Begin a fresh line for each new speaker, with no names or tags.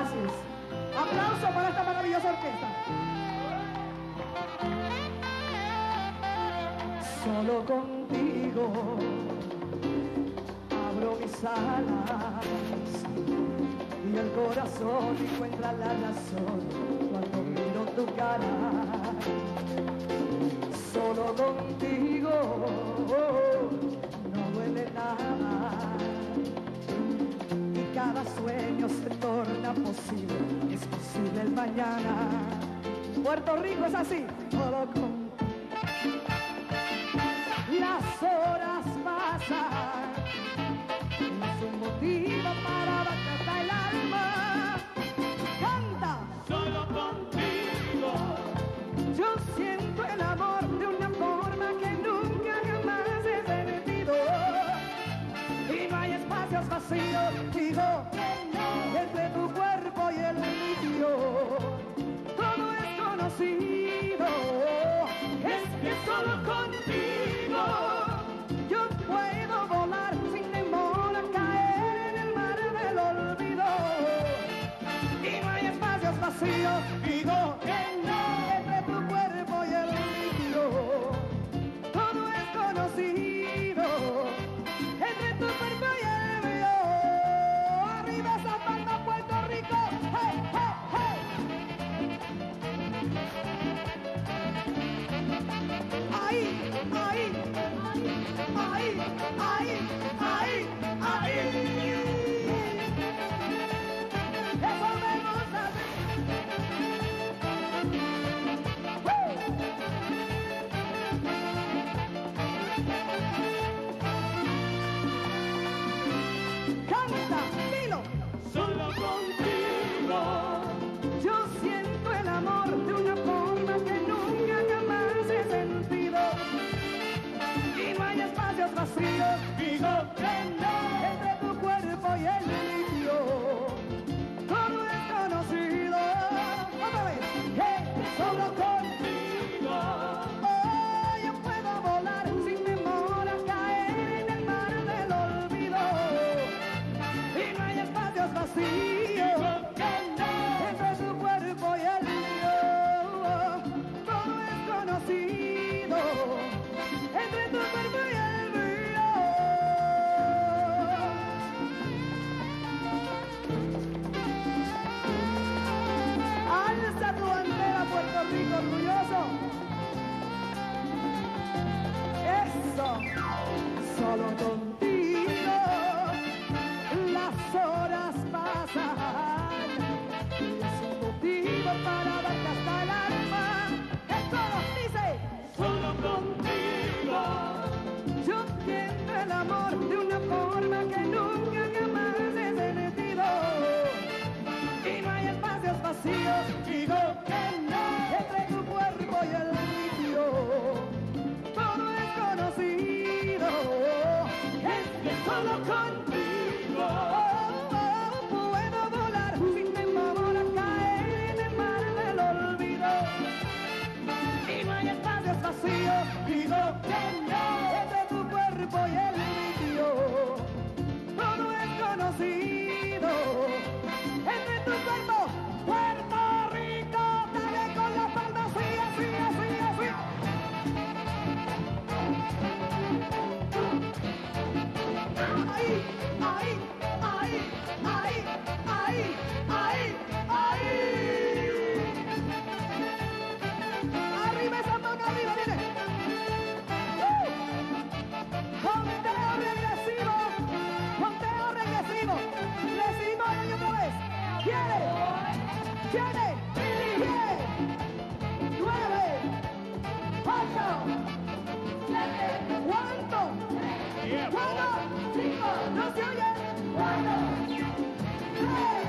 Gracias. Aplauso para esta maravillosa orquesta. Solo contigo abro mis alas y el corazón encuentra la razón cuando miro tu cara. Solo contigo posible, es posible el mañana. Puerto Rico es así, todo con... Las horas pasan, es un motivo para despertar el alma. Canta,
solo contigo,
yo siento el amor. no digo no. Color cut. Tiene 10, 9, 8, 7, ¿cuánto? 1, 5, ¿no se oye? 4, 3,